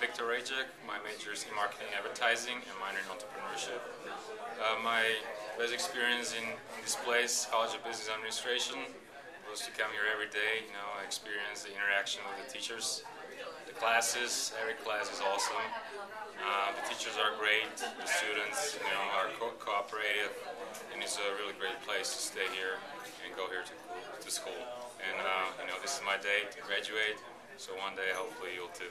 Viktor Rajek. My major is in marketing and advertising and minor in entrepreneurship. Uh, my best experience in, in, this place, College of Business Administration, was to come here every day. You know, I experienced the interaction with the teachers, the classes. Every class is awesome. Uh, the teachers are great. The students, you know, are co cooperative, and it's a really great place to stay here and go here to, to school. And uh, you know, this is my day to graduate. So one day, hopefully, you'll too.